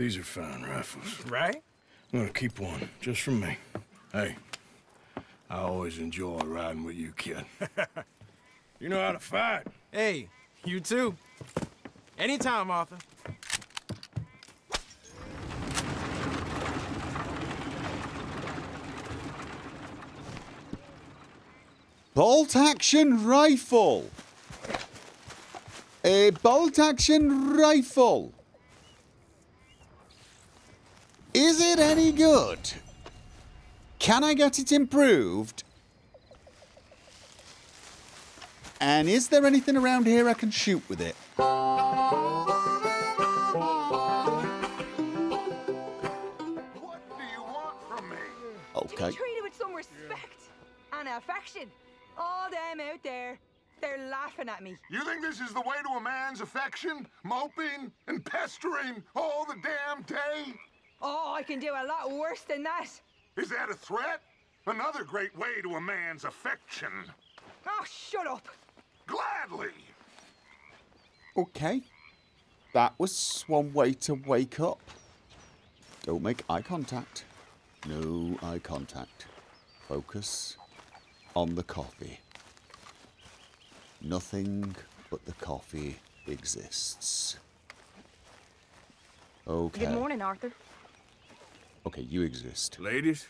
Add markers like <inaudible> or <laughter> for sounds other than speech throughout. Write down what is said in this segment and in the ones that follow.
These are fine rifles. Right? I'm gonna keep one, just for me. Hey, I always enjoy riding with you, kid. <laughs> you know how to fight. Hey, you too. Anytime, Arthur. Bolt action rifle. A bolt action rifle. Is it any good? Can I get it improved? And is there anything around here I can shoot with it? What do you want from me? To be Okay. treated with some respect and affection. All them out there, they're laughing at me. You think this is the way to a man's affection? Moping and pestering all the damn day? Oh, I can do a lot worse than that. Is that a threat? Another great way to a man's affection. Oh, shut up. Gladly. Okay. That was one way to wake up. Don't make eye contact. No eye contact. Focus on the coffee. Nothing but the coffee exists. Okay. Good morning, Arthur. Okay, you exist. Ladies,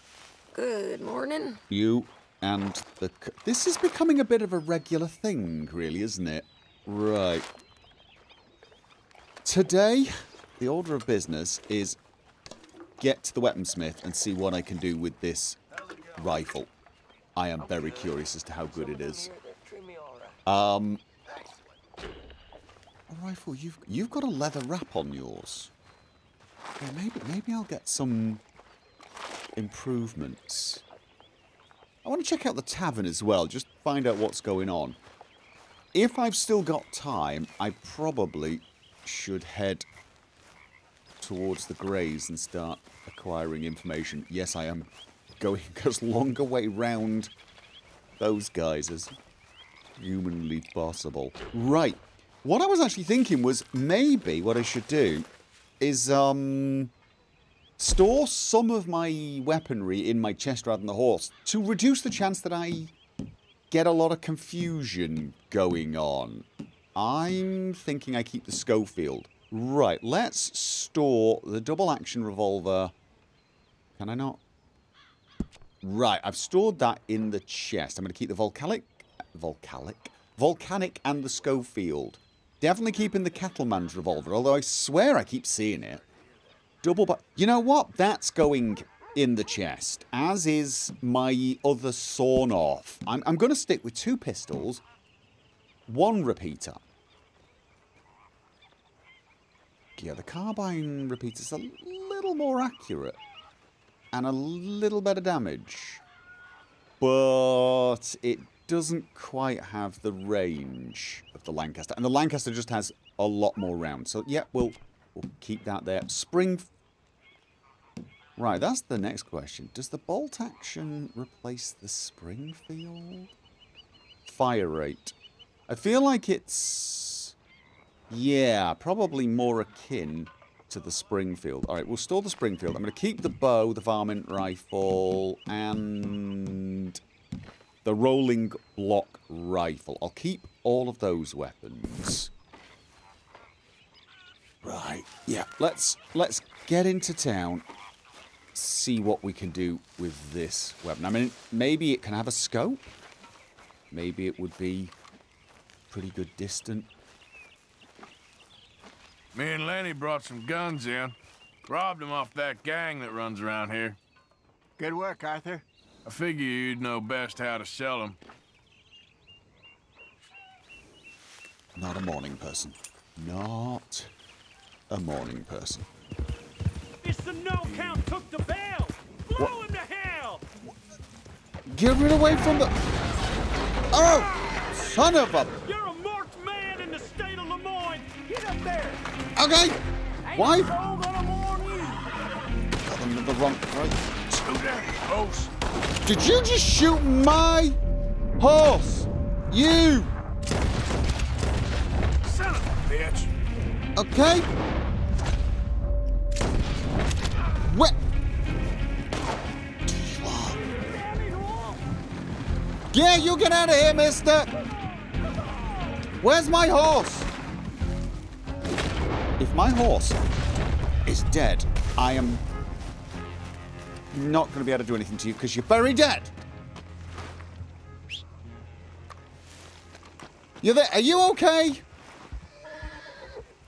Good morning. You and the. c- This is becoming a bit of a regular thing, really, isn't it? Right. Today, the order of business is get to the weaponsmith and see what I can do with this rifle. I am very curious as to how good it is. Um, a rifle. You've you've got a leather wrap on yours. Yeah, maybe maybe I'll get some improvements. I want to check out the tavern as well, just find out what's going on. If I've still got time, I probably should head towards the Grays and start acquiring information. Yes, I am going <laughs> as long a way round those guys as humanly possible. Right. What I was actually thinking was maybe what I should do is um store some of my weaponry in my chest rather than the horse to reduce the chance that I get a lot of confusion going on. I'm thinking I keep the Schofield. Right, let's store the double action revolver. Can I not? Right, I've stored that in the chest. I'm going to keep the volcanic, volcanic, volcanic and the Schofield. Definitely keeping the Cattleman's revolver, although I swear I keep seeing it. Double but You know what? That's going in the chest, as is my other sawn off. I'm, I'm going to stick with two pistols, one repeater. Yeah, the carbine repeater's a little more accurate and a little better damage, but it doesn't quite have the range of the Lancaster, and the Lancaster just has a lot more rounds. So yeah, we'll we'll keep that there. Spring. Right, that's the next question. Does the bolt action replace the Springfield? Fire rate. I feel like it's yeah, probably more akin to the Springfield. All right, we'll store the Springfield. I'm going to keep the bow, the varmint rifle, and the rolling block rifle. I'll keep all of those weapons. Right. Yeah. Let's let's get into town. See what we can do with this weapon. I mean, maybe it can have a scope. Maybe it would be pretty good distant. me and Lenny brought some guns in. Robbed them off that gang that runs around here. Good work, Arthur. I figure you'd know best how to sell them. Not a morning person. Not a morning person. It's the no count took the bell. Blow him to hell. Get rid away from the. Oh, son of a. You're a marked man in the state of Lemoyne. Get up there. Okay. Why? So gonna warn you. Got them in the wrong. Right. Shoot that horse. Did you just shoot my horse? You! Son of a bitch. Okay. What? Yeah, you get out of here, mister! Where's my horse? If my horse is dead, I am not going to be able to do anything to you because you're buried dead. You're there? Are you okay?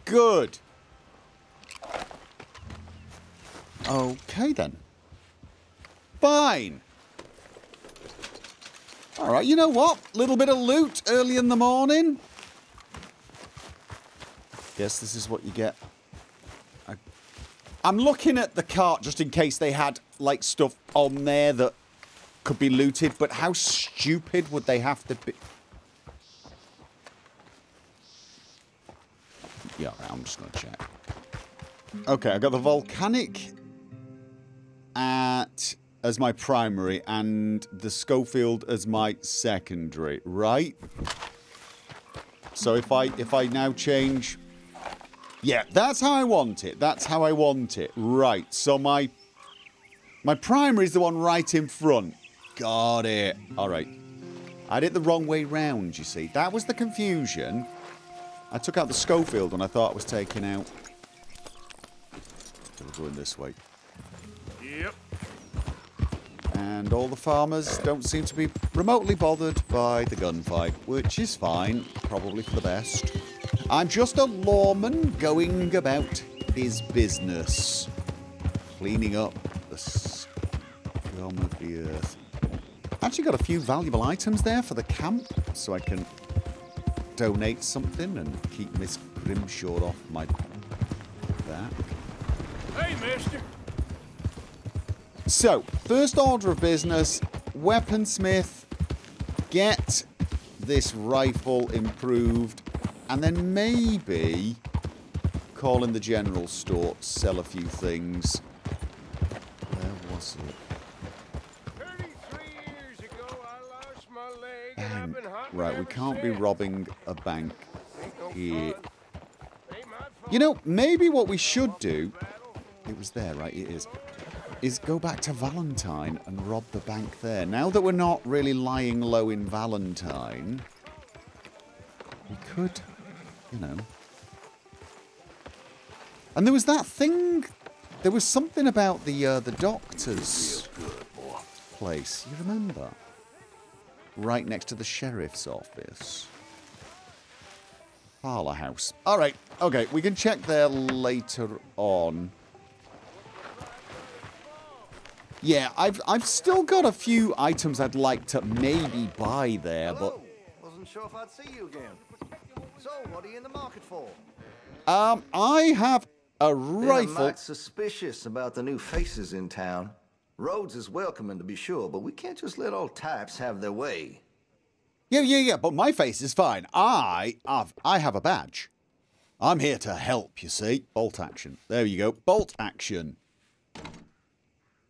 Good. Okay then. Fine. Alright, you know what? Little bit of loot early in the morning. Guess this is what you get. I, I'm looking at the cart just in case they had, like, stuff on there that could be looted, but how stupid would they have to be? Yeah, right, I'm just to check. Okay, I got the volcanic at as my primary and the Schofield as my secondary, right? So if I if I now change Yeah, that's how I want it. That's how I want it. Right. So my my primary is the one right in front. Got it. All right. I did it the wrong way round, you see. That was the confusion. I took out the Schofield and I thought it was taken out. So we're going this way. Yep. And all the farmers don't seem to be remotely bothered by the gunfight, which is fine, probably for the best. I'm just a lawman going about his business, cleaning up the scum of the earth. Actually got a few valuable items there for the camp, so I can donate something and keep Miss Grimshaw off my back. Hey, mister. So, first order of business, weaponsmith, get this rifle improved, and then maybe call in the general store, sell a few things. Where was it? 33 years ago, I lost my leg, and Bang. I've been hunting Right, we can't be robbing a bank here. fun. Ain't my fault. You know, maybe what we should do, it was there, right, it is, is go back to Valentine and rob the bank there. Now that we're not really lying low in Valentine, we could, you know. And there was that thing, there was something about the, uh, the doctor's place, you remember? Right next to the sheriff's office. Parlour house. All right. Okay, we can check there later on. Yeah, I've I've still got a few items I'd like to maybe buy there, but Wasn't sure if I'd see you again. So, what are you in the market for? um, I have a rifle. might suspicious about the new faces in town. Rhodes is welcoming to be sure, but we can't just let all types have their way. Yeah, yeah, yeah. But my face is fine. I have I have a badge. I'm here to help. You see, bolt action. There you go. Bolt action.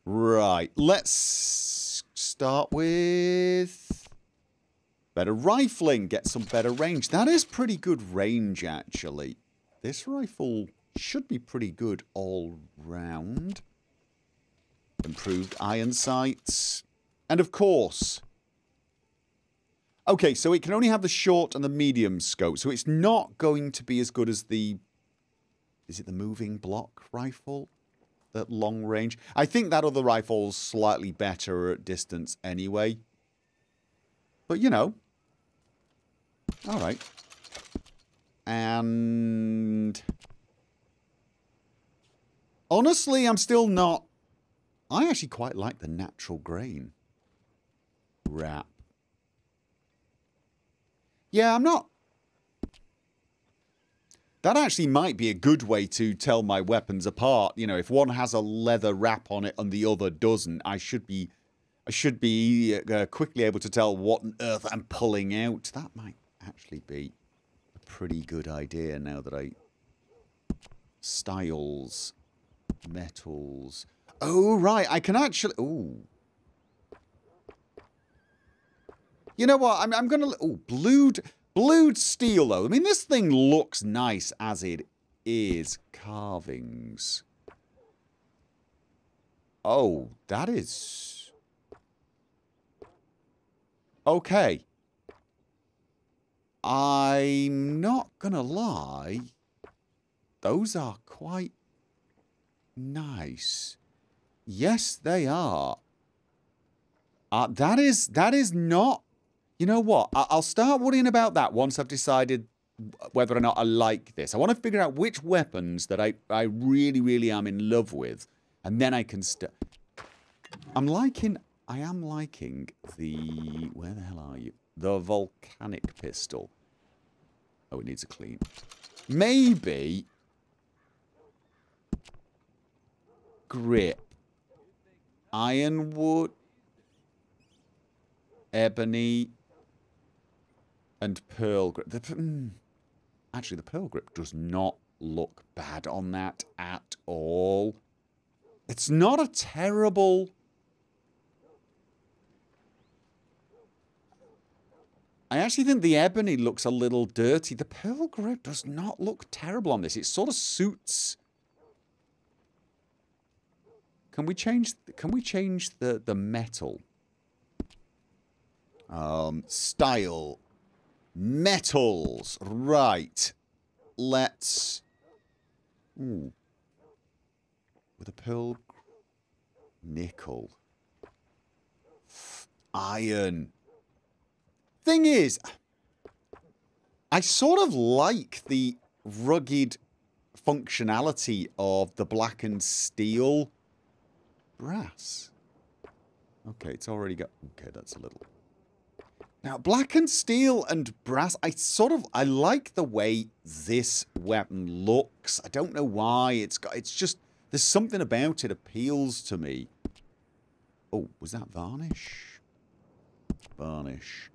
Right. Let's start with better rifling. Get some better range. That is pretty good range, actually. This rifle should be pretty good all round. Improved iron sights. And of course, Okay, so it can only have the short and the medium scope, so it's not going to be as good as the. Is it the moving block rifle? That long range? I think that other rifle's slightly better at distance anyway. But you know. Alright. And. Honestly, I'm still not. I actually quite like the natural grain wrap. Yeah, I'm not. That actually might be a good way to tell my weapons apart. You know, if one has a leather wrap on it and the other doesn't, I should be, I should be uh, quickly able to tell what on earth I'm pulling out. That might actually be a pretty good idea now that I styles, metals. Oh right, I can actually. Ooh. You know what? I'm, I'm gonna. Oh, blued, blued steel though. I mean, this thing looks nice as it is. Carvings. Oh, that is. Okay. I'm not gonna lie. Those are quite nice. Yes, they are. Uh, that is that is not. You know what? I- I'll start worrying about that once I've decided whether or not I like this. I want to figure out which weapons that I I really really am in love with, and then I can start. I'm liking. I am liking the. Where the hell are you? The volcanic pistol. Oh, it needs a clean. Maybe. Grip. Ironwood. Ebony. And pearl grip. The, mm, actually, the pearl grip does not look bad on that at all. It's not a terrible I actually think the ebony looks a little dirty. The pearl grip does not look terrible on this. It sort of suits. Can we change? Can we change the the metal? Um, style, metals. Right. Let's. Ooh. With a pearl. Nickel. Iron. Thing is, I sort of like the rugged functionality of the blackened steel brass. Okay, it's already got... Okay, that's a little... Now, black and steel and brass, I sort of... I like the way this weapon looks. I don't know why. It's got... It's just... There's something about it appeals to me. Oh, was that varnish? Varnish.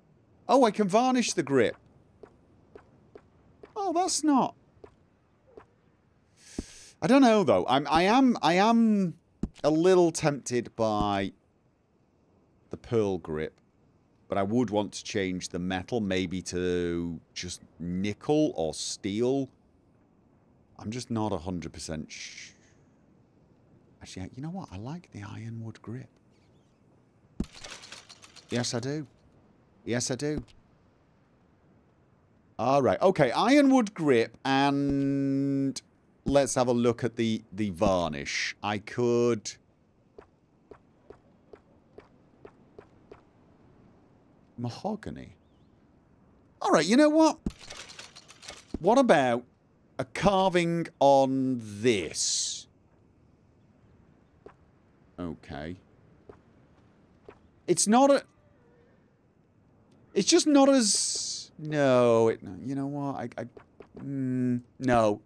Oh, I can varnish the grip. Oh, that's not... I don't know though. I'm I am I am a little tempted by the pearl grip, but I would want to change the metal maybe to just nickel or steel. I'm just not 100% sh Actually, you know what? I like the ironwood grip. Yes, I do. Yes, I do. All right. Okay, ironwood grip and let's have a look at the the varnish. I could mahogany. All right, you know what? What about a carving on this? Okay. It's not a it's just not as no. It, you know what? I, I mm, no.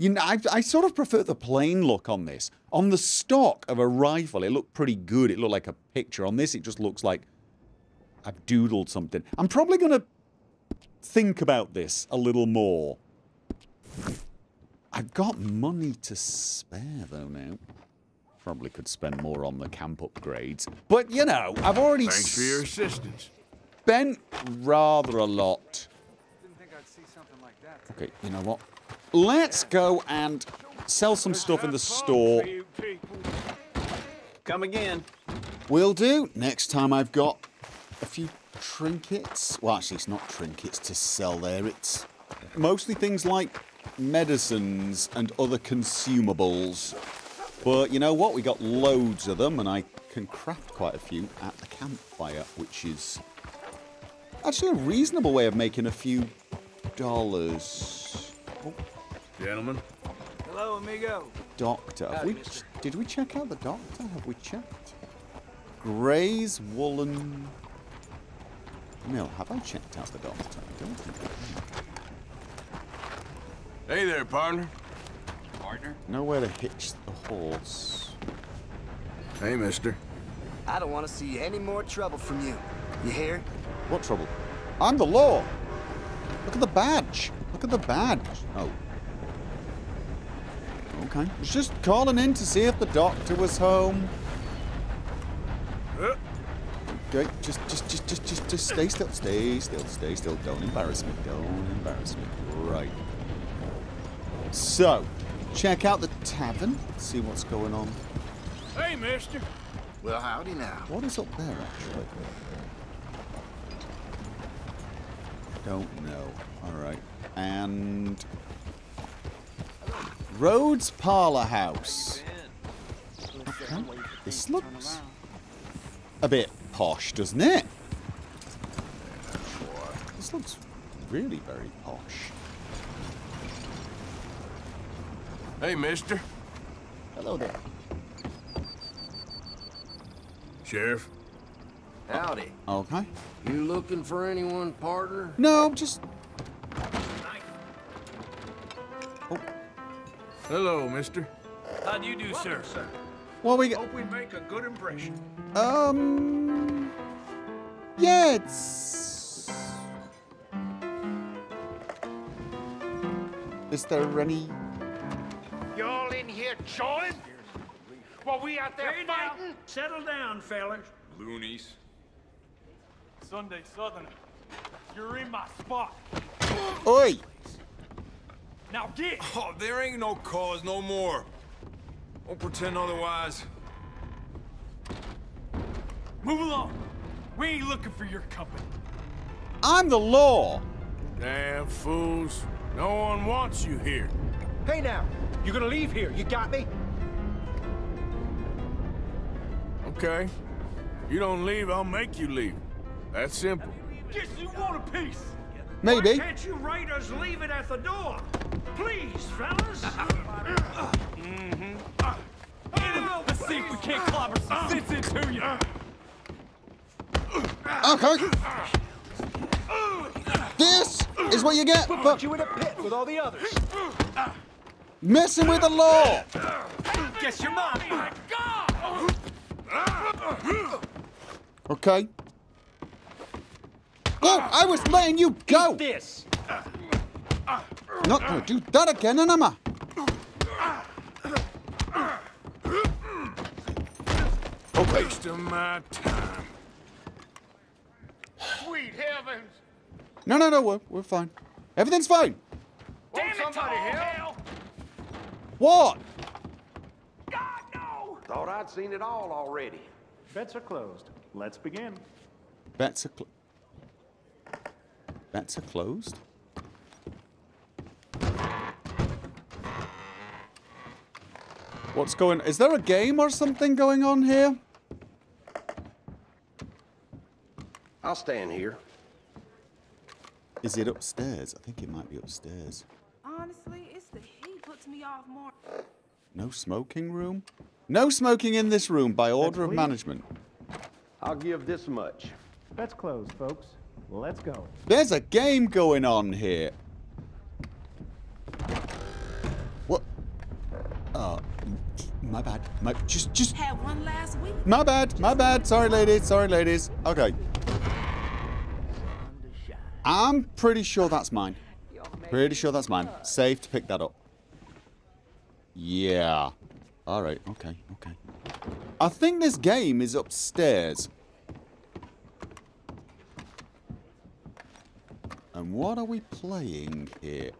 You know, I, I sort of prefer the plain look on this. On the stock of a rifle, it looked pretty good. It looked like a picture. On this, it just looks like I've doodled something. I'm probably going to think about this a little more. I've got money to spare, though, now. Probably could spend more on the camp upgrades. But, you know, I've already... Thanks for your assistance. Spent rather a lot. Like Okay, you know what? Let's go and sell some stuff in the store. Come again. Will do. Next time I've got a few trinkets. Well, actually, it's not trinkets to sell there. It's mostly things like medicines and other consumables. But you know what? We got loads of them, and I can craft quite a few at the campfire, which is actually a reasonable way of making a few dollars. Oh, Gentlemen. Hello, amigo. doctor. Have we, did we check out the doctor? Have we checked? Gray's Woolen Mill. Have I checked out the doctor? I don't think I. Hey there, partner. Partner? Nowhere to hitch the horse. Hey, mister. I don't want to see any more trouble from you. You hear? What trouble? I'm the law. Look at the badge. Look at the badge. Oh. Okay. I was just calling in to see if the doctor was home. Okay, just, just, just, just, just, just stay still, stay still, stay still. Don't embarrass me. Don't embarrass me. Right. So, check out the tavern. See what's going on. Hey, mister. Well, howdy now. What is up there, actually? Don't know. Alright. And... Rhodes Parlor House. Okay. This looks a bit posh, doesn't it? This looks really very posh. Hey, mister. Hello there. Sheriff. Howdy. Okay. You looking for anyone, partner? No, just... Hello, mister. How do you do, sir? What we got? Hope we make a good impression. Um... Yeah, it's... Is there any... Y'all in here chawing? While we out there fighting? Settle down, fellas. Loonies. Sunday Southerner, you're in my spot. Oi! Now get! Oh, there ain't no cause no more. Don't pretend otherwise. Move along. We ain't looking for your company. I'm the law! Damn fools. No one wants you here. Hey now, you're gonna leave here? You got me? Okay. You don't leave, I'll make you leave. That's simple. Guess you want a piece. Maybe. Why can't you raiders leave it at the door? Please, fellas. <laughs> mm-hmm. Let's see if we can't clobber some uh-huh. sense into you. Okay. This is what you get for Put you in a pit with all the others. messing with the law! Guess you're mine. Oh, okay. Oh, I was letting you go! This. Not gonna do that again, am I? Okay. Wasting my time. Sweet heavens. No, no, no, we're, we're fine. Everything's fine. Damn it, somebody hell. What? God, no. Thought I'd seen it all already. Bets are closed. Let's begin. Bets are cl- Bets are closed. What's going? Is there a game or something going on here? I'll stand here. Is it upstairs? I think it might be upstairs. Honestly, it's the heat puts me off more. No smoking room? No smoking in this room by order of please. management. I'll give this much. Bets closed, folks. Let's go. There's a game going on here. What? Oh, my bad. My just just Had one last week. my bad. My bad. Sorry, ladies. Sorry, ladies. Okay. I'm pretty sure that's mine. Pretty sure that's mine. Safe to pick that up. Yeah. All right. Okay. Okay. I think this game is upstairs. And what are we playing here?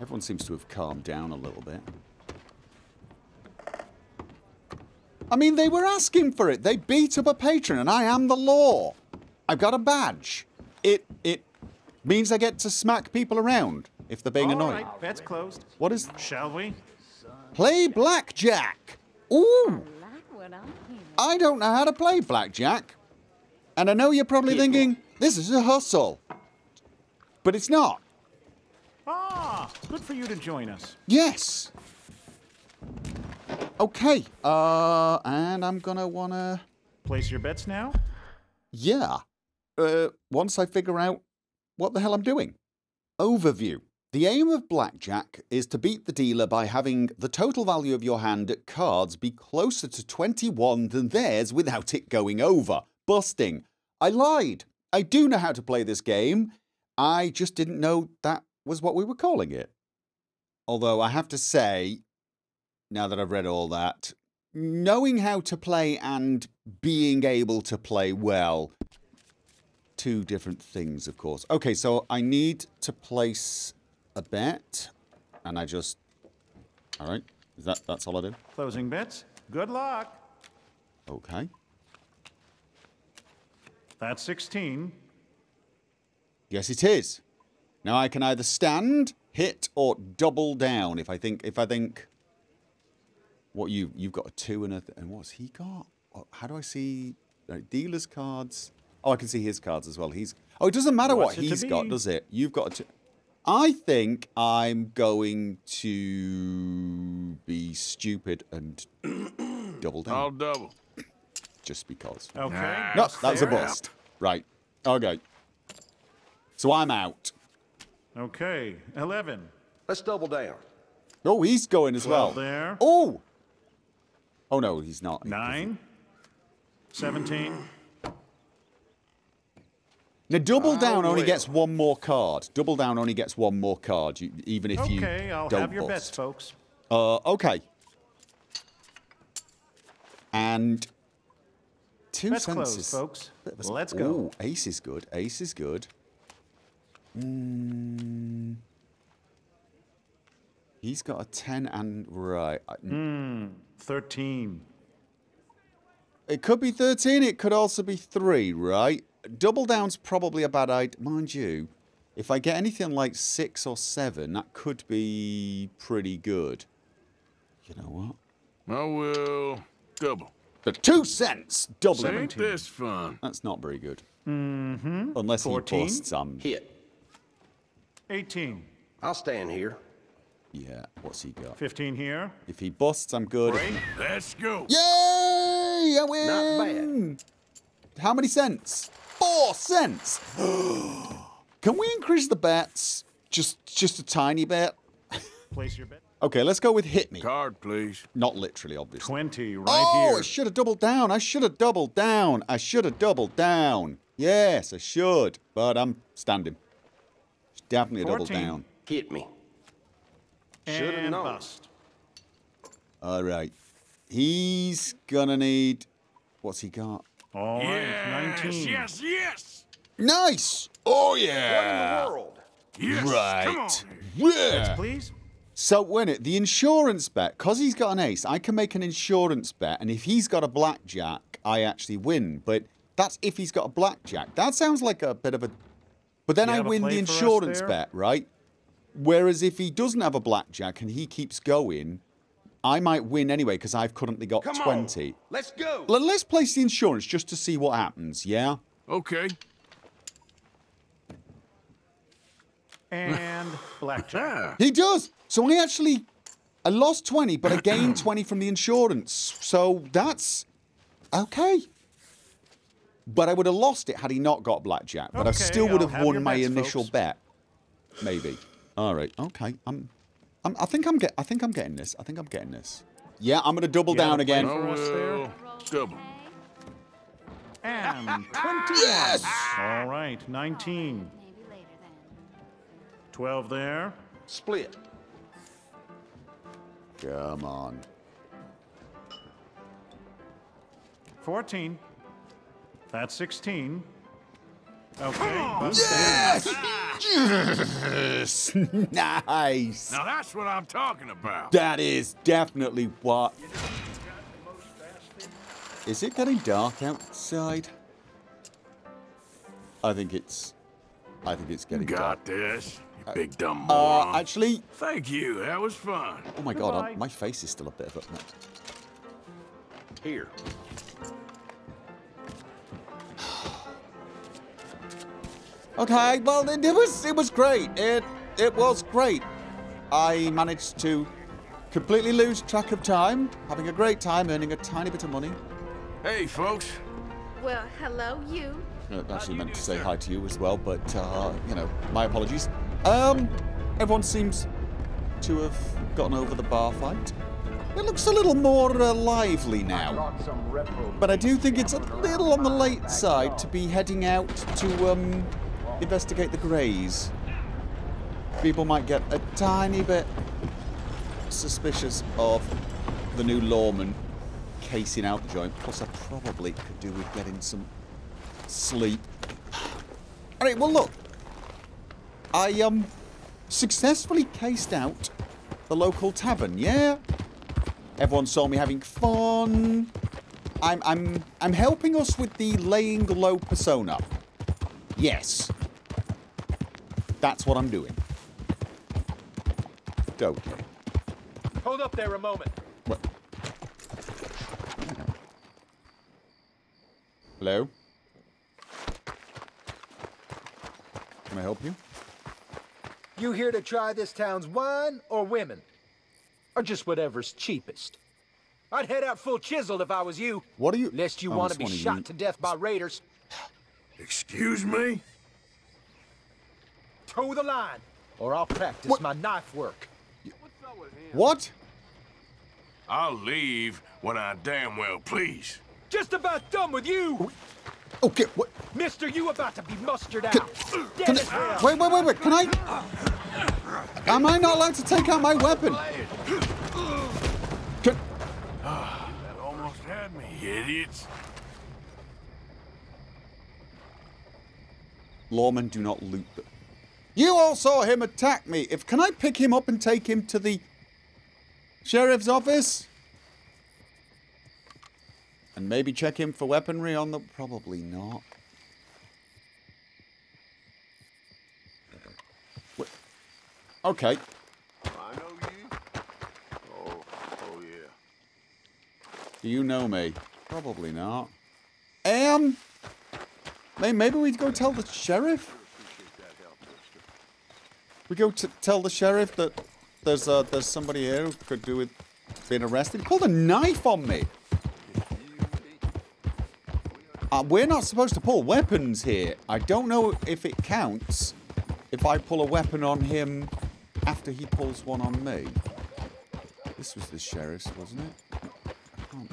Everyone seems to have calmed down a little bit. I mean, they were asking for it. They beat up a patron, and I am the law. I've got a badge. It it means I get to smack people around if they're being All annoying. right, bets closed. What is Shall we? play blackjack? Ooh, I don't know how to play blackjack, and I know you're probably thinking this is a hustle, but it's not. Ah, good for you to join us. Yes. Okay. Uh, and I'm gonna wanna. Place your bets now. Yeah. Uh, once I figure out what the hell I'm doing. Overview. The aim of blackjack is to beat the dealer by having the total value of your hand at cards be closer to 21 than theirs without it going over. Busting. I lied. I do know how to play this game. I just didn't know that was what we were calling it. Although I have to say, now that I've read all that, knowing how to play and being able to play well, two different things, of course. Okay, so I need to place a bet, and I just. All right, is that that's all I do? Closing bets. Good luck. Okay. That's 16. Yes, it is. Now I can either stand, hit, or double down. If I think, if I think, what you you've got a two and a th- and what's he got? How do I see dealers cards? Oh, I can see his cards as well. He's oh, it doesn't matter What's what he's got, does it? You've got a two. I think I'm going to be stupid and <clears throat> double down I'll double. Just because. Okay. Nah. No, that's that was a fair. bust. Right. Okay. So I'm out. Okay. 11. Let's double down. Oh, he's going as well. Twelve there. Oh. Oh no, he's not. He 9. 17. Now double down I only gets one more card. Double down only gets one more card, you, even if you Okay, I'll don't have your bets, folks. Uh, okay. And two Bets closed, senses. folks. Bit of Let's go. Ooh, ace is good. Ace is good. Mm. He's got a ten and right. I- Hmm. 13. It could be 13, it could also be 3, right? Double down's probably a bad idea. Mind you, if I get anything like 6 or 7, that could be pretty good. You know what? I will double. The 2 cents! Double it. Ain't this fun? That's not very good. Mm-hmm. Unless 14. he busts, um... Hit. 18. I'll stand here. Yeah, what's he got? 15 here. If he busts, I'm good. Let's go. Yay! I win! Not bad. How many cents? Four cents! <gasps> Can we increase the bets just just a tiny bit? Place your bet. Okay, let's go with hit me. Card, please. Not literally, obviously. 20 right oh, here. I should have doubled down. I should have doubled down. I should have doubled down. Yes, I should. But I'm standing. Definitely a double down. Hit me. Should've and known. bust. All right. He's gonna need. What's he got? All right, yes, 19. yes, yes, Nice. Oh yeah. What in yeah. the world? yes. Come on. Right. Bets, please. So when it the insurance bet, cause he's got an ace, I can make an insurance bet, and if he's got a blackjack, I actually win. But that's if he's got a blackjack. That sounds like a bit of a. But then I win the play for us insurance bet, right? Whereas if he doesn't have a blackjack and he keeps going, I might win anyway because I've currently got Come twenty. on. Let's go. Let- Let's place the insurance just to see what happens. Yeah. Okay. And <laughs> blackjack. Ah, He does. So I actually, I lost 20, but I gained 20 from the insurance. So that's okay. But I would have lost it had he not got blackjack. But I still would have have won my bets, initial folks. bet. Maybe. All right. Okay. I'm, I'm. I think I'm get. I think I'm getting this. I think I'm getting this. Yeah. I'm gonna double You have down again. I for us oh, there? will double. And <laughs> 21. Yes. All right, 19. 12 there. Split. Come on. 14. That's 16. Okay. bust Yes. yes. <laughs> nice. Now that's what I'm talking about. That is definitely what. Is it getting dark outside? I think it's. I think it's getting dark. Got this, you big dumb Uh, actually, Thank you. That was fun. oh my god, I'm, my face is still a bit of a. Here. <sighs> Okay, well it, it was it was great. It it was great. I managed to completely lose track of time, having a great time, earning a tiny bit of money. Hey, folks. Well, hello, you. Uh, actually meant to say hi to you as well, but uh, you know, my apologies. Um, everyone seems to have gotten over the bar fight. It looks a little more uh, lively now, but I do think it's a little on the late side to be heading out to um, investigate the Grays. People might get a tiny bit suspicious of the new lawman casing out the joint. Plus, I probably could do with getting some sleep. All right, well, look. I, um, successfully cased out the local tavern, yeah? Everyone saw me having fun. I'm, I'm, I'm helping us with the laying low persona. Yes. That's what I'm doing. Okay. Hold up there a moment. What? Hello? Can I help you? You here to try this town's wine or women? Or just whatever's cheapest? I'd head out full chiseled if I was you. What are you? Lest you Oh, want to be shot you. to death by raiders. Excuse me? Toe the line, or I'll practice What? my knife work. What? I'll leave when I damn well please. Just about done with you! Okay, what? Mister, you about to be mustered out. Dead Can. I, wait, wait, wait, wait. Can I? Am I not allowed to take out my weapon? Can, That almost had me, idiots. lawmen do not loot them. You all saw him attack me. If can I pick him up and take him to the sheriff's office? And maybe check him for weaponry on the. Probably not. Wait. Okay. I know you. Oh, oh yeah. Do you know me? Probably not. Um. may- Maybe we'd go tell the sheriff. We go to tell the sheriff that there's uh, there's somebody here who could do with being arrested. He pulled a knife on me. Uh, we're not supposed to pull weapons here. I don't know if it counts if I pull a weapon on him after he pulls one on me. This was the sheriff's, wasn't it? I can't.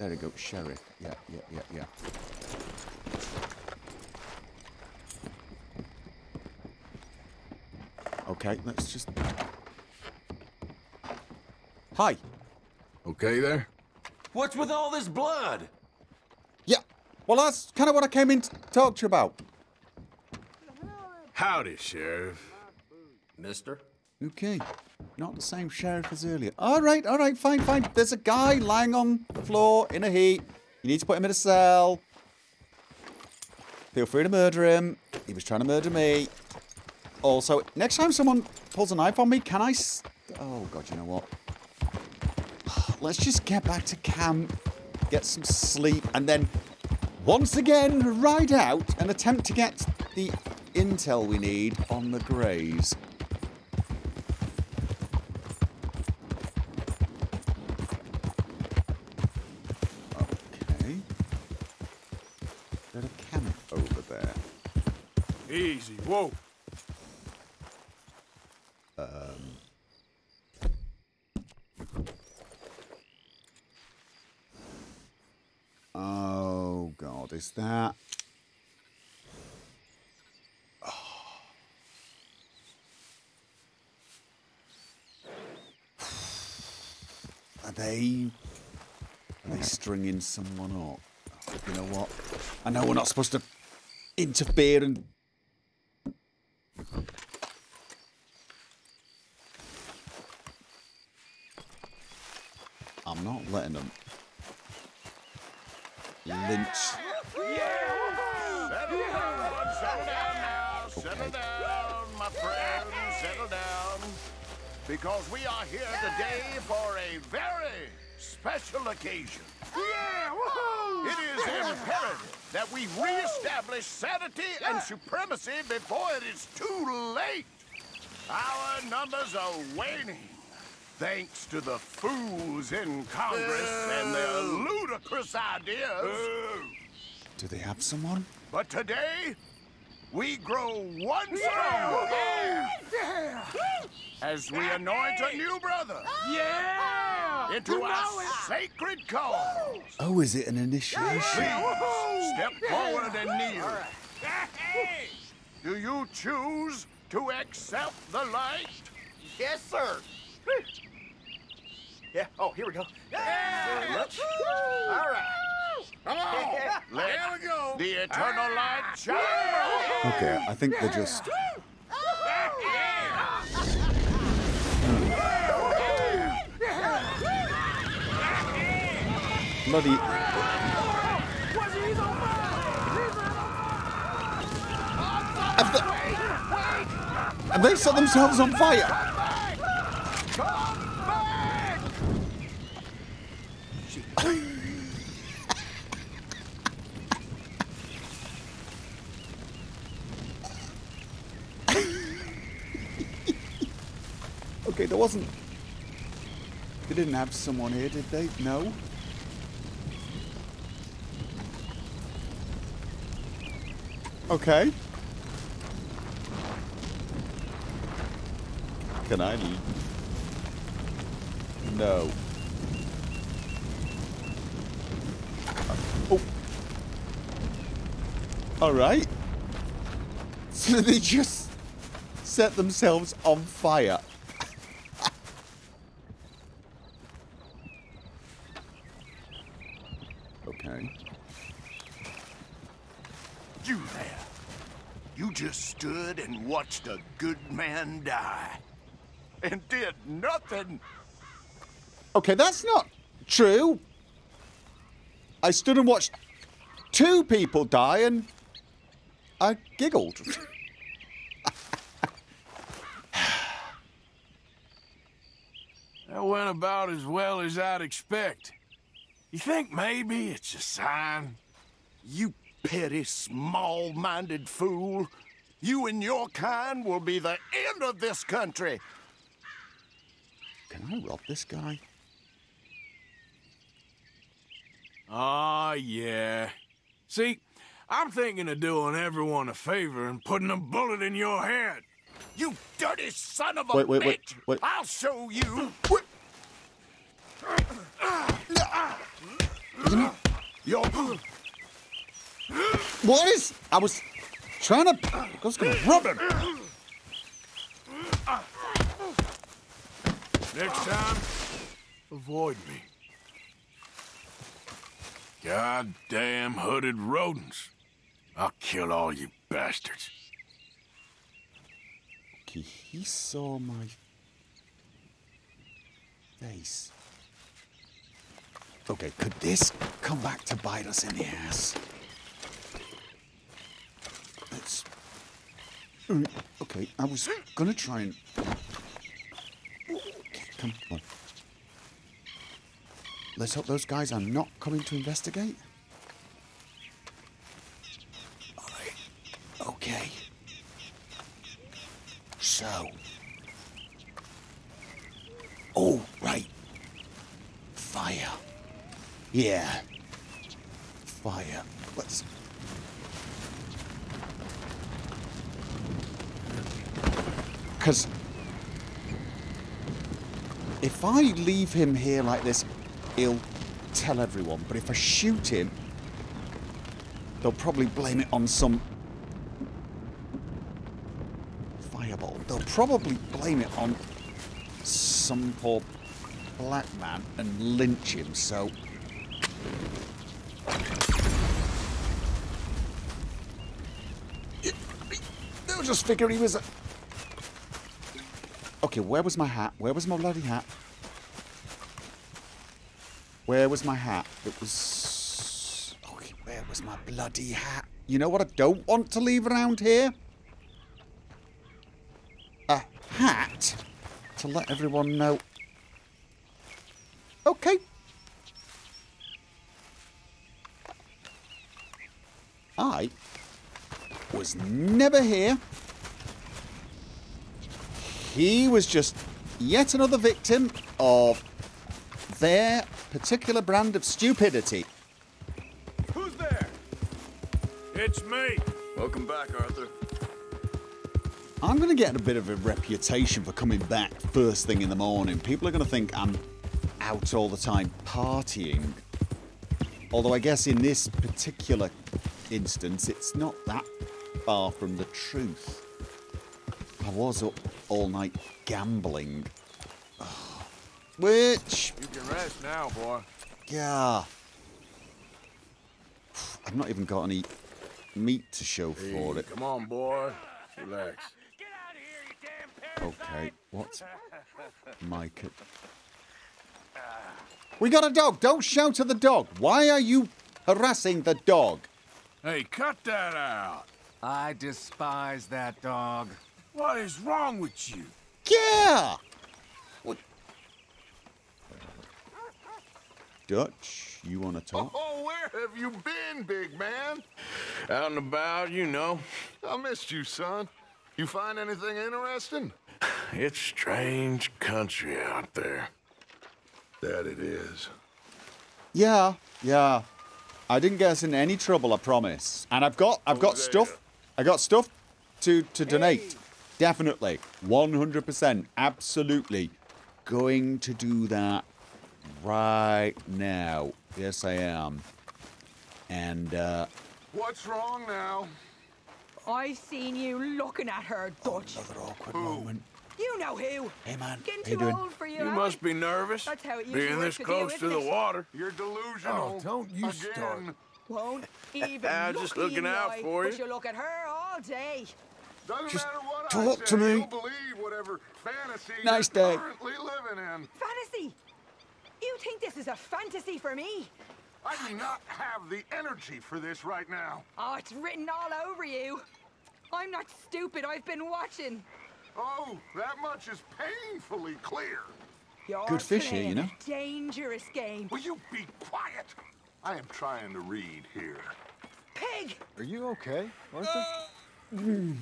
There we go, sheriff. Yeah, yeah, yeah, yeah. Okay, let's just. Hi. Okay there? What's with all this blood? Yeah. Well, that's kind of what I came in to talk to you about. Howdy, Sheriff. Mister? Okay. Not the same sheriff as earlier. All right, all right, fine, fine. There's a guy lying on the floor in a heap. You need to put him in a cell. Feel free to murder him. He was trying to murder me. Also, next time someone pulls a knife on me, can I... s oh, God, you know what? Let's just get back to camp, get some sleep, and then once again ride out and attempt to get the intel we need on the Grays. Okay. There's a camp over there. Easy, whoa. Um. Oh God, is that? Are they? Are they stringing someone up? You know what? I know we're not supposed to interfere and I'm not letting them lynch. Settle down, settle down now. Settle down, my friend. Settle down. Because we are here today for a very special occasion. Yeah! Woohoo! It is imperative that we reestablish sanity and supremacy before it is too late. Our numbers are waning. Thanks to the fools in Congress and their ludicrous ideas. Do they have someone? But today, we grow one stronger. As we anoint a new brother. Yeah! Into our sacred cause. Oh, is it an initiation? Please, step forward and kneel. Do you choose to accept the light? Yes, sir. Yeah. Oh, here we go. Very much. All right. Come on. <laughs> Let we go. The eternal light shine. Okay, I think they're just. Bloody. I've got- And they set themselves on fire. Okay, there wasn't. They didn't have someone here, did they? No. Okay. Can I leave? No. Oh. All right. <laughs> So they just set themselves on fire. okay. You there. You just stood and watched a good man die. And did nothing. Okay, that's not true. I stood and watched two people die and I giggled. <sighs> That went about as well as I'd expect. You think maybe it's a sign? You petty, small-minded fool. You and your kind will be the end of this country. Can I rob this guy? Ah, yeah. See, I'm thinking of doing everyone a favor and putting a bullet in your head. You dirty son of a Wait, wait, wait, bitch! wait. I'll show you. Your What is? I was trying to. Was gonna rub him. Next time, avoid me. Goddamn hooded rodents. I'll kill all you bastards. Okay, he saw my face. Okay, could this come back to bite us in the ass? Mm, Okay, I was gonna try and. Come on. Let's hope those guys are not coming to investigate. Okay. So. Oh, right. Fire. Yeah. Fire. Let's. Because. If I leave him here like this, he'll tell everyone. But if I shoot him, they'll probably blame it on some fireball. They'll probably blame it on some poor black man and lynch him, so... They'll just figure he was a... Okay, where was my hat? Where was my bloody hat? Where was my hat? It was... Okay, where was my bloody hat? You know what I don't want to leave around here? A hat to let everyone know. Okay. I was never here. He was just yet another victim of their particular brand of stupidity. Who's there? It's me. Welcome back, Arthur. I'm going to get a bit of a reputation for coming back first thing in the morning. People are going to think I'm out all the time partying. Although I guess in this particular instance, it's not that far from the truth. I was up all night gambling. <sighs> Which, You can rest now, boy. yeah. <sighs> I've not even got any meat to show for it. Come on, boy. Relax. Get out of here, you damn parents! okay, what? <laughs> Micah? We got a dog. Don't shout at the dog. Why are you harassing the dog? Hey, cut that out. I despise that dog. What is wrong with you? Yeah! What? Dutch, you want to talk? Oh, where have you been, big man? Out and about, you know. I missed you, son. You find anything interesting? It's strange country out there. That it is. Yeah, yeah. I didn't get us in any trouble, I promise. And I've got, I've oh, got Hosea. stuff. I got stuff to to donate. Definitely, one hundred percent, absolutely, going to do that right now. Yes, I am. And uh, What's wrong now? I've seen you looking at her, Dutch. another awkward moment. You know who. Hey, man, Getting how you too doing? old for you. You huh? must be nervous. That's how it usually Being this with you, close to isn't the it? water. You're delusional. Oh, don't you Again. start. Won't <laughs> even I'm look just you in looking the out eye, for but you. you look at her all day. Doesn't Just what talk I to me. You'll believe whatever fantasy Nice day. living in. Fantasy. You think this is a fantasy for me? I do not have the energy for this right now. Oh, it's written all over you. I'm not stupid. I've been watching. Oh, that much is painfully clear. You're Good fish here, playing you know. A dangerous game. Will you be quiet? I am trying to read here. Pig! Are you okay, Arthur? <laughs>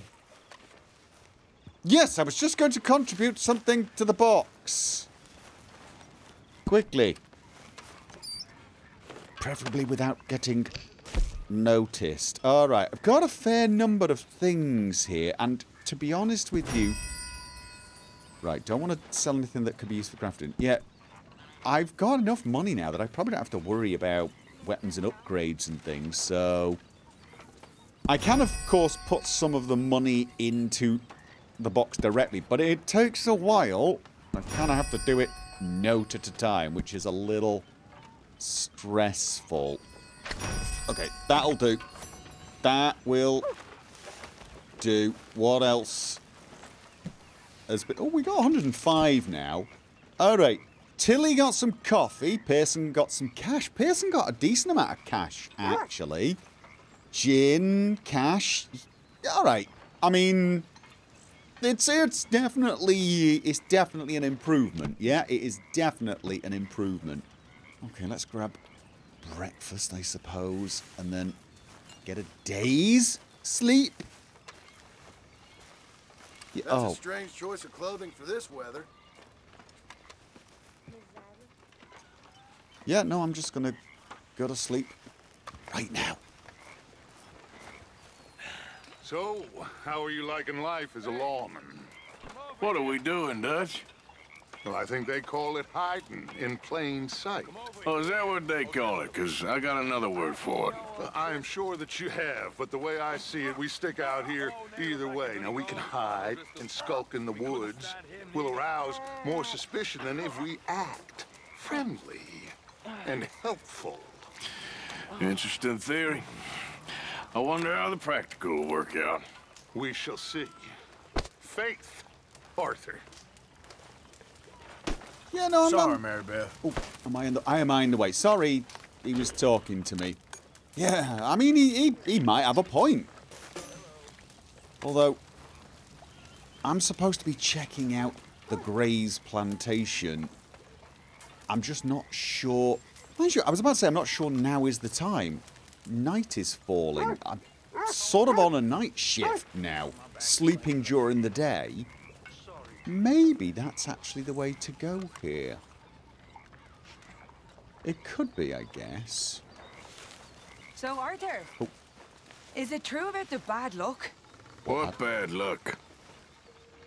yes, I was just going to contribute something to the box. Quickly. Preferably without getting noticed. All right, I've got a fair number of things here, and to be honest with you, right, don't want to sell anything that could be used for crafting. Yeah, I've got enough money now that I probably don't have to worry about weapons and upgrades and things. So I can, of course, put some of the money into the box directly, but it takes a while. I kind of have to do it note at a time, which is a little stressful. Okay, that'll do. That will do. What else has been... Oh, we got 105 now. All right. Tilly got some coffee. Pearson got some cash. Pearson got a decent amount of cash, actually. Gin, cash. All right. I mean, it's it's definitely it's definitely an improvement. Yeah, it is definitely an improvement. Okay, let's grab breakfast, I suppose, and then get a day's sleep. Yeah, That's oh, a strange choice of clothing for this weather. yeah. No, I'm just gonna go to sleep right now. So, how are you liking life as a lawman? What are we doing, Dutch? Well, I think they call it hiding in plain sight. Oh, is that what they call it? Because I got another word for it. Well, I am sure that you have, but the way I see it, we stick out here either way. Now, we can hide and skulk in the woods. We'll arouse more suspicion than if we act friendly and helpful. Interesting theory. I wonder how the practical will work out. We shall see. Faith, Arthur. Yeah, no, I'm Sorry, not. Mary Beth. Oh, am I in the? I am I in the way. Sorry, he was talking to me. Yeah, I mean, he, he, he might have a point. Although, I'm supposed to be checking out the Gray's plantation. I'm just not sure. Mind you, I was about to say I'm not sure now is the time. Night is falling. I'm sort of on a night shift now, sleeping during the day. Maybe that's actually the way to go here. It could be, I guess. So, Arthur, Oh. is it true about the bad luck? What bad luck?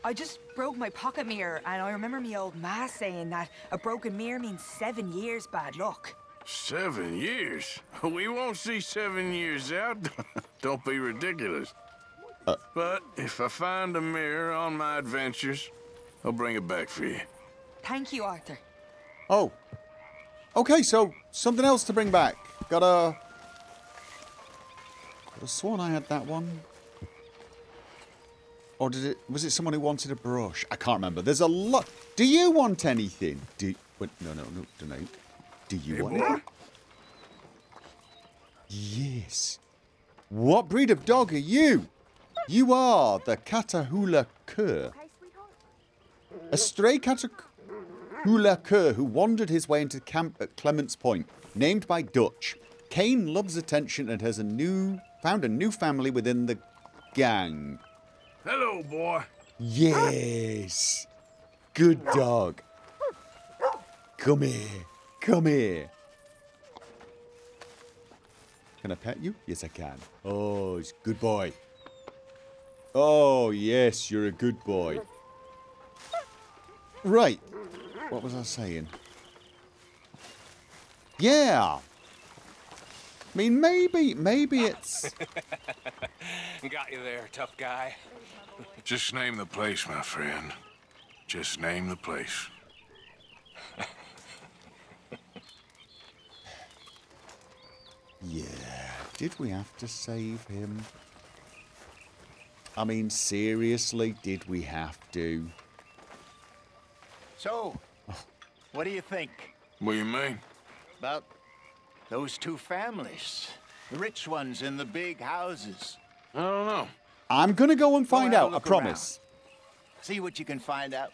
I just broke my pocket mirror, and I remember me old ma saying that a broken mirror means seven years bad luck. Seven years? <laughs> We won't see seven years out. <laughs> Don't be ridiculous. Uh. but if I find a mirror on my adventures, I'll bring it back for you. Thank you, Arthur. Oh. Okay, so something else to bring back. Got a. Could have sworn I had that one. Or did it? Was it someone who wanted a brush? I can't remember. There's a lot. Do you want anything? Do wait, no, no, no, donate. Do you want it? Yes. What breed of dog are you? You are the Catahoula cur. A stray Catahoula cur who wandered his way into camp at Clements Point, named by Dutch. Cain loves attention and has a new found a new family within the gang. Hello, boy. Yes. Good dog. Come here. Come here. Can I pet you? Yes, I can. Oh, it's good boy. Oh, yes, you're a good boy. Right. What was I saying? Yeah. I mean, maybe, maybe it's... <laughs> Got you there, tough guy. Just name the place, my friend. Just name the place. <laughs> yeah. Did we have to save him? I mean, seriously, did we have to? So, what do you think? What do you mean? About those two families. The rich ones in the big houses. I don't know. I'm gonna go and find Go a out, I promise. around. See what you can find out.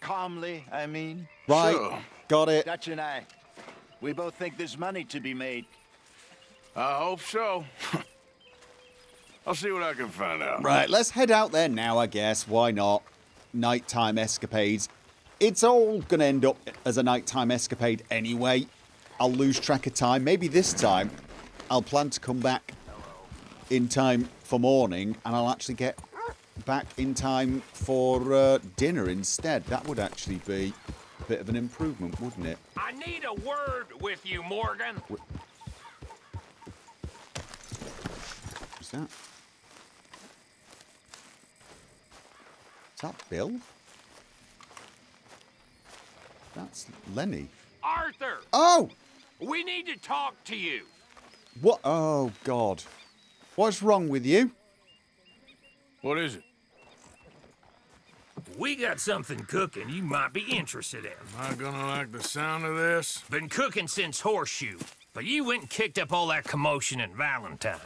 Calmly, I mean. Right, Sure. got it. Dutch and I, we both think there's money to be made. I hope so. <laughs> I'll see what I can find out. Right, let's head out there now, I guess. Why not? Nighttime escapades. It's all gonna end up as a nighttime escapade anyway. I'll lose track of time. Maybe this time I'll plan to come back in time for morning and I'll actually get back in time for uh, dinner instead. That would actually be a bit of an improvement, wouldn't it? I need a word with you, Morgan. Who's that? Is that Bill? That's Lenny. Arthur, Oh! we need to talk to you. What? Oh, God. What's wrong with you? What is it? We got something cooking you might be interested in. Am I gonna like the sound of this? Been cooking since Horseshoe, but you went and kicked up all that commotion in Valentine.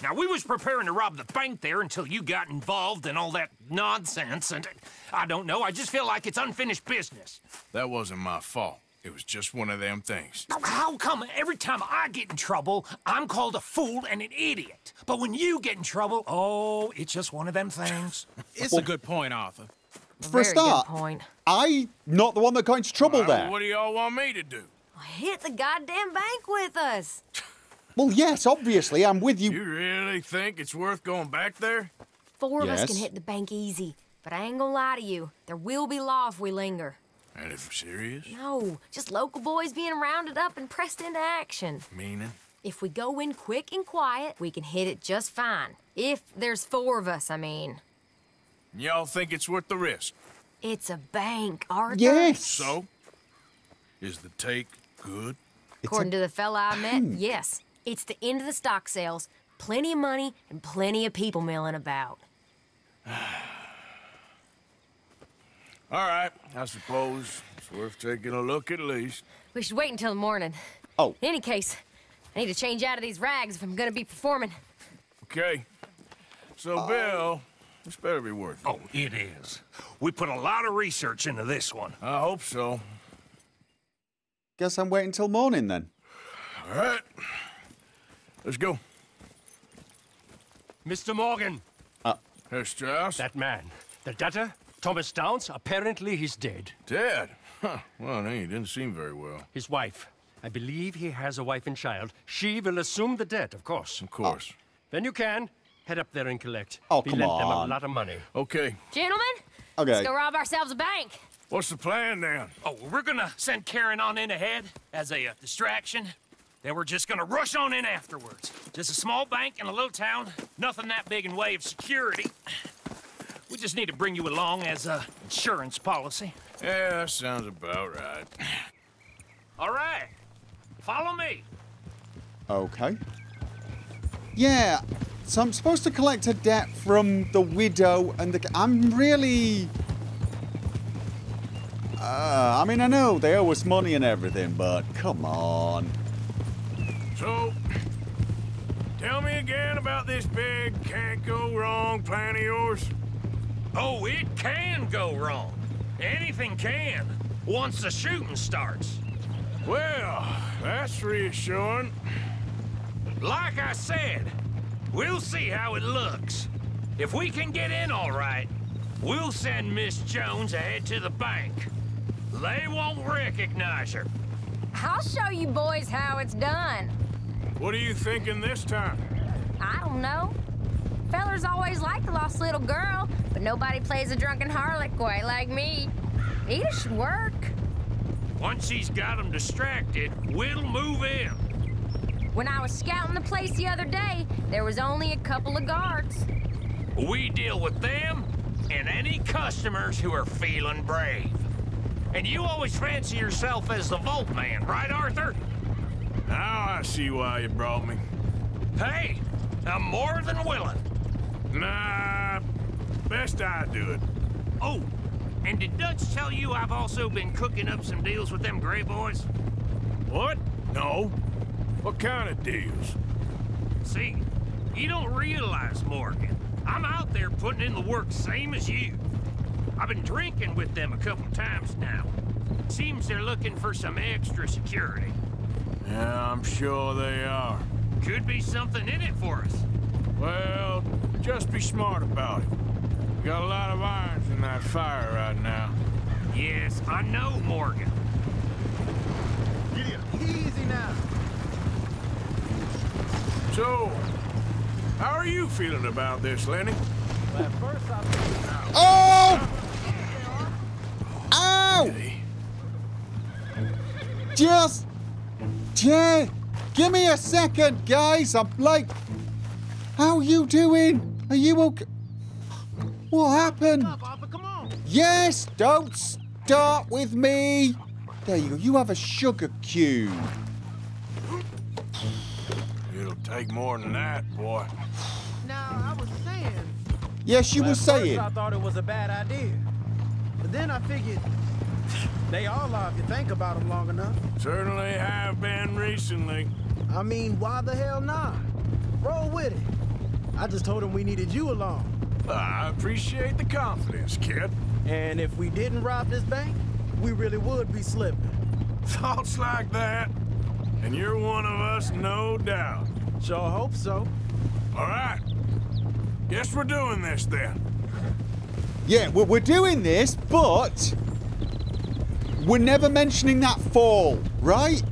Now, we was preparing to rob the bank there until you got involved in all that nonsense, and I don't know, I just feel like it's unfinished business. That wasn't my fault. It was just one of them things. How come every time I get in trouble, I'm called a fool and an idiot? But when you get in trouble, oh, it's just one of them things. <laughs> It's a good point, Arthur. For a start, point I not the one that got into trouble Well, there. What do y'all want me to do? Hit the goddamn bank with us. <laughs> Well, yes, obviously, I'm with you. You really think it's worth going back there? Four of us can hit the bank easy. But I ain't gonna lie to you. There will be law if we linger. And if we're serious? No, just local boys being rounded up and pressed into action. Meaning? If we go in quick and quiet, we can hit it just fine. If there's four of us, I mean. Y'all think it's worth the risk? It's a bank, Arthur. Yes. So? Is the take good? According to the fella I met, yes. It's the end of the stock sales. Plenty of money and plenty of people milling about. <sighs> All right, I suppose it's worth taking a look at least. We should wait until the morning. Oh. In any case, I need to change out of these rags if I'm gonna be performing. Okay. So, oh. Bill, this better be worth it. Oh, it is. We put a lot of research into this one. I hope so. Guess I'm waiting till morning then. All right. Let's go. Mr. Morgan. Uh, Herr Strauss? That man. The debtor, Thomas Downs, apparently he's dead. Dead? Huh. Well, he didn't seem very well. His wife. I believe he has a wife and child. She will assume the debt, of course. Of course. Then you can head up there and collect. Oh, we come lent them a lot of money. Okay. Gentlemen, Okay. let's go rob ourselves a bank. What's the plan then? Oh, we're gonna send Karen on in ahead as a uh, distraction. Then we're just gonna rush on in afterwards. Just a small bank in a little town. Nothing that big in way of security. We just need to bring you along as a insurance policy. Yeah, that sounds about right. All right. Follow me. Okay. Yeah. So I'm supposed to collect a debt from the widow and the. I'm really. Uh, I mean, I know they owe us money and everything, but come on. So, Tell me again about this big can't go wrong plan of yours. Oh, it can go wrong. Anything can, once the shooting starts. Well, that's reassuring. Like I said, we'll see how it looks. If we can get in all right, we'll send Miss Jones ahead to the bank. They won't recognize her. I'll show you boys how it's done. What are you thinking this time? I don't know. Fellers always like the lost little girl, but nobody plays a drunken harlot quite like me. It should work. Once he's got them distracted, we'll move in. When I was scouting the place the other day, there was only a couple of guards. We deal with them and any customers who are feeling brave. And you always fancy yourself as the Vault Man, right, Arthur? Now I see why you brought me. Hey, I'm more than willing. Nah, best I do it. Oh, and did Dutch tell you I've also been cooking up some deals with them Gray Boys? What? No. What kind of deals? See, you don't realize, Morgan. I'm out there putting in the work same as you. I've been drinking with them a couple times now. Seems they're looking for some extra security. Yeah, I'm sure they are. Could be something in it for us. Well, just be smart about it. We got a lot of irons in that fire right now. Yes, I know, Morgan. Gideon, easy now. So, how are you feeling about this, Lenny? Well, at first I thought... Oh! Ow! Just... Yeah, give me a second, guys. I'm like... How you doing? Are you okay? What happened? Yes, don't start with me. There you go. You have a sugar cube. It'll take more than that, boy. Now, I was saying... Yes, you well, were saying. I thought it was a bad idea. But then I figured... They all are if you think about them long enough. Certainly have been recently. I mean, why the hell not? Roll with it. I just told him we needed you along. I appreciate the confidence, kid. And if we didn't rob this bank, we really would be slipping. Thoughts like that? And you're one of us, no doubt. Sure hope so. All right. Guess we're doing this then. Yeah, we're, we're doing this, but we're never mentioning that fall, right?